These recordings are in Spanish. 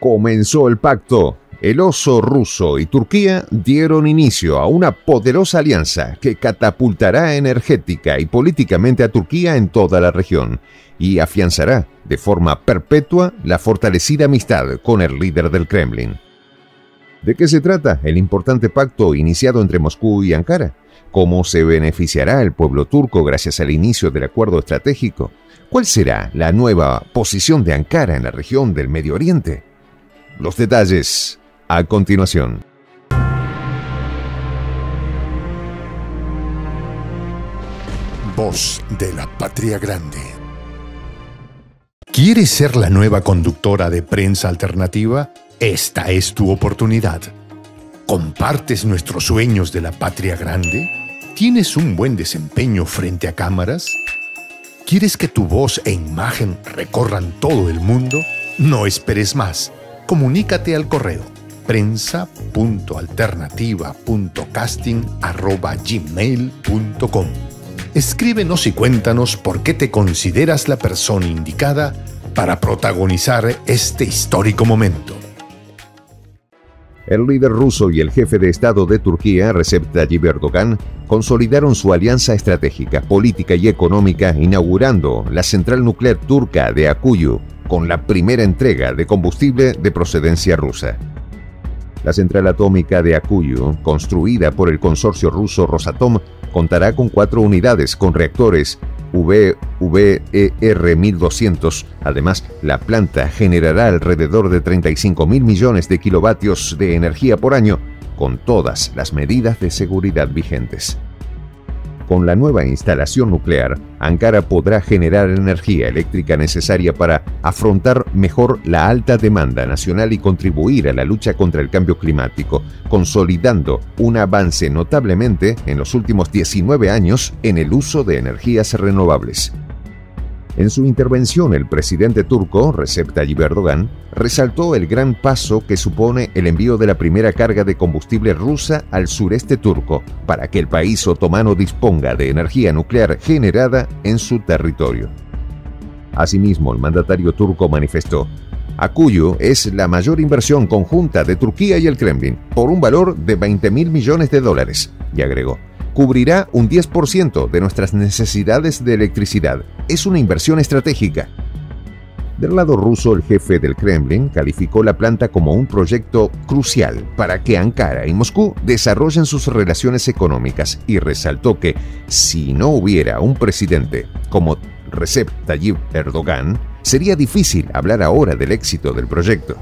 Comenzó el pacto. El oso ruso y Turquía dieron inicio a una poderosa alianza que catapultará energética y políticamente a Turquía en toda la región y afianzará de forma perpetua la fortalecida amistad con el líder del Kremlin. ¿De qué se trata el importante pacto iniciado entre Moscú y Ankara? ¿Cómo se beneficiará el pueblo turco gracias al inicio del acuerdo estratégico? ¿Cuál será la nueva posición de Ankara en la región del Medio Oriente? Los detalles a continuación. Voz de la Patria Grande. ¿Quieres ser la nueva conductora de prensa alternativa? Esta es tu oportunidad. ¿Compartes nuestros sueños de la patria grande? ¿Tienes un buen desempeño frente a cámaras? ¿Quieres que tu voz e imagen recorran todo el mundo? No esperes más. Comunícate al correo prensa.alternativa.casting.gmail.com Escríbenos y cuéntanos por qué te consideras la persona indicada para protagonizar este histórico momento. El líder ruso y el jefe de Estado de Turquía, Recep Tayyip Erdogan, consolidaron su alianza estratégica, política y económica inaugurando la central nuclear turca de Akuyu con la primera entrega de combustible de procedencia rusa. La central atómica de Akuyu, construida por el consorcio ruso Rosatom, contará con cuatro unidades con reactores VVER1200. Además, la planta generará alrededor de 35 mil millones de kilovatios de energía por año, con todas las medidas de seguridad vigentes. Con la nueva instalación nuclear, Ankara podrá generar energía eléctrica necesaria para afrontar mejor la alta demanda nacional y contribuir a la lucha contra el cambio climático, consolidando un avance notablemente en los últimos 19 años en el uso de energías renovables. En su intervención, el presidente turco, Recep Tayyip Erdogan, resaltó el gran paso que supone el envío de la primera carga de combustible rusa al sureste turco para que el país otomano disponga de energía nuclear generada en su territorio. Asimismo, el mandatario turco manifestó, Akuyu es la mayor inversión conjunta de Turquía y el Kremlin, por un valor de 20 mil millones de dólares, y agregó, cubrirá un 10% de nuestras necesidades de electricidad. Es una inversión estratégica. Del lado ruso, el jefe del Kremlin calificó la planta como un proyecto crucial para que Ankara y Moscú desarrollen sus relaciones económicas y resaltó que si no hubiera un presidente como Recep Tayyip Erdogan, sería difícil hablar ahora del éxito del proyecto.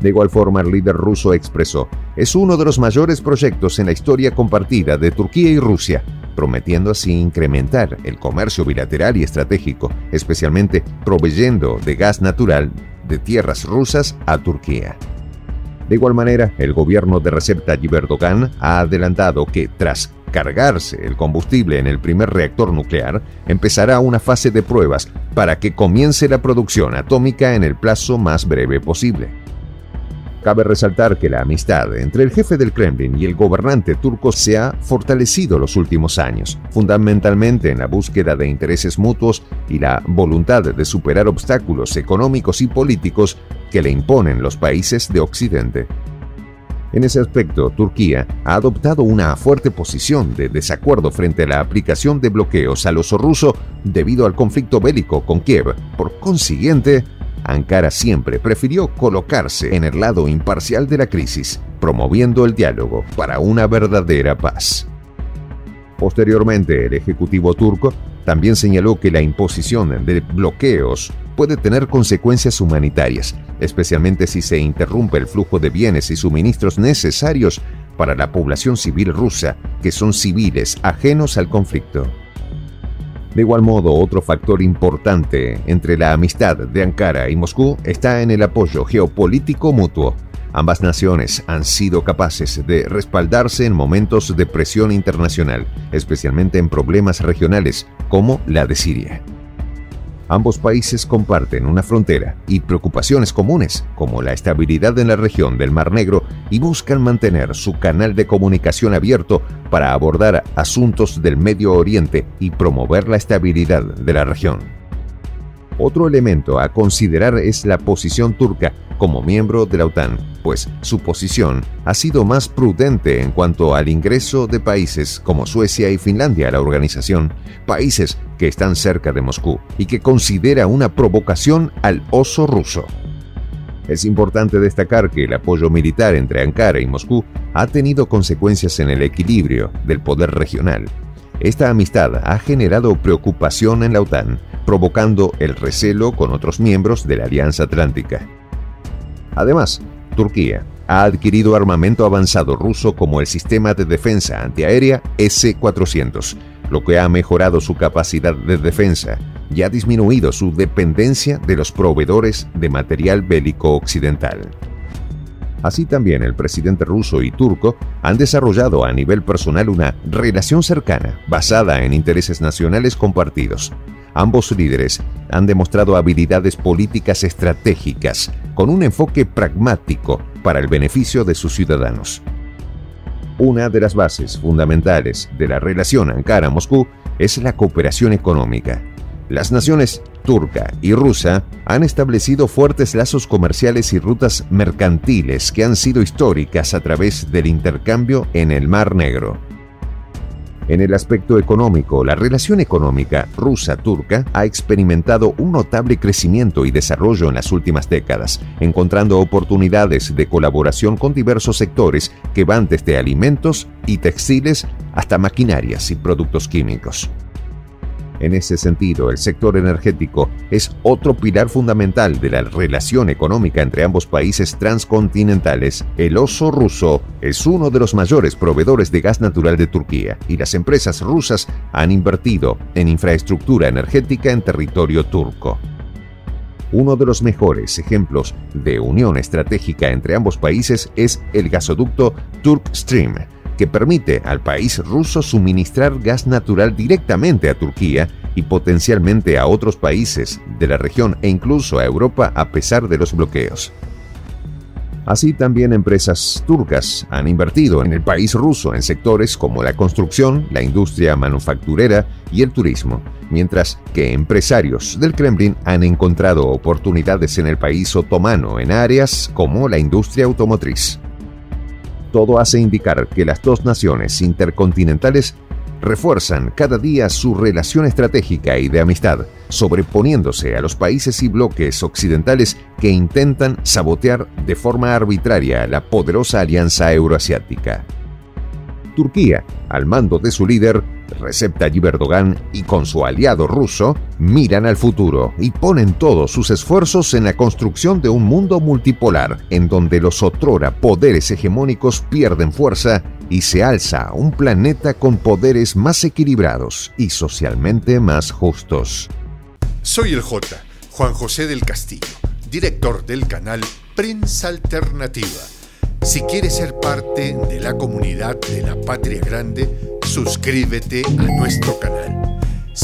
De igual forma, el líder ruso expresó, es uno de los mayores proyectos en la historia compartida de Turquía y Rusia, prometiendo así incrementar el comercio bilateral y estratégico, especialmente proveyendo de gas natural de tierras rusas a Turquía. De igual manera, el gobierno de Recep Tayyip Erdogan ha adelantado que tras cargarse el combustible en el primer reactor nuclear, empezará una fase de pruebas para que comience la producción atómica en el plazo más breve posible. Cabe resaltar que la amistad entre el jefe del Kremlin y el gobernante turco se ha fortalecido los últimos años, fundamentalmente en la búsqueda de intereses mutuos y la voluntad de superar obstáculos económicos y políticos que le imponen los países de Occidente. En ese aspecto, Turquía ha adoptado una fuerte posición de desacuerdo frente a la aplicación de bloqueos al oso ruso debido al conflicto bélico con Kiev. Por consiguiente, Ankara siempre prefirió colocarse en el lado imparcial de la crisis, promoviendo el diálogo para una verdadera paz. Posteriormente, el Ejecutivo turco también señaló que la imposición de bloqueos puede tener consecuencias humanitarias, especialmente si se interrumpe el flujo de bienes y suministros necesarios para la población civil rusa, que son civiles ajenos al conflicto. De igual modo, otro factor importante entre la amistad de Ankara y Moscú está en el apoyo geopolítico mutuo. Ambas naciones han sido capaces de respaldarse en momentos de presión internacional, especialmente en problemas regionales como la de Siria. Ambos países comparten una frontera y preocupaciones comunes, como la estabilidad en la región del Mar Negro, y buscan mantener su canal de comunicación abierto para abordar asuntos del Medio Oriente y promover la estabilidad de la región. Otro elemento a considerar es la posición turca como miembro de la OTAN, pues su posición ha sido más prudente en cuanto al ingreso de países como Suecia y Finlandia a la organización, países que están cerca de Moscú y que considera una provocación al oso ruso. Es importante destacar que el apoyo militar entre Ankara y Moscú ha tenido consecuencias en el equilibrio del poder regional. Esta amistad ha generado preocupación en la OTAN, provocando el recelo con otros miembros de la Alianza Atlántica. Además, Turquía ha adquirido armamento avanzado ruso como el sistema de defensa antiaérea S-400, lo que ha mejorado su capacidad de defensa y ha disminuido su dependencia de los proveedores de material bélico occidental. Así también el presidente ruso y turco han desarrollado a nivel personal una relación cercana basada en intereses nacionales compartidos. Ambos líderes han demostrado habilidades políticas estratégicas con un enfoque pragmático para el beneficio de sus ciudadanos. Una de las bases fundamentales de la relación Ankara-Moscú es la cooperación económica. Las naciones turca y rusa han establecido fuertes lazos comerciales y rutas mercantiles que han sido históricas a través del intercambio en el Mar Negro. En el aspecto económico, la relación económica rusa-turca ha experimentado un notable crecimiento y desarrollo en las últimas décadas, encontrando oportunidades de colaboración con diversos sectores que van desde alimentos y textiles hasta maquinarias y productos químicos. En ese sentido, el sector energético es otro pilar fundamental de la relación económica entre ambos países transcontinentales. El oso ruso es uno de los mayores proveedores de gas natural de Turquía y las empresas rusas han invertido en infraestructura energética en territorio turco. Uno de los mejores ejemplos de unión estratégica entre ambos países es el gasoducto Turk Stream, que permite al país ruso suministrar gas natural directamente a Turquía y potencialmente a otros países de la región e incluso a Europa a pesar de los bloqueos. Así también empresas turcas han invertido en el país ruso en sectores como la construcción, la industria manufacturera y el turismo, mientras que empresarios del Kremlin han encontrado oportunidades en el país otomano en áreas como la industria automotriz. Todo hace indicar que las dos naciones intercontinentales refuerzan cada día su relación estratégica y de amistad, sobreponiéndose a los países y bloques occidentales que intentan sabotear de forma arbitraria la poderosa alianza euroasiática. Turquía, al mando de su líder, Recep Tayyip Erdogan y con su aliado ruso miran al futuro y ponen todos sus esfuerzos en la construcción de un mundo multipolar en donde los otrora poderes hegemónicos pierden fuerza y se alza un planeta con poderes más equilibrados y socialmente más justos. Soy el J, Juan José del Castillo, director del canal Prensa Alternativa. Si quieres ser parte de la comunidad de la Patria Grande, suscríbete a nuestro canal.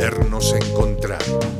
volvernos a encontrar.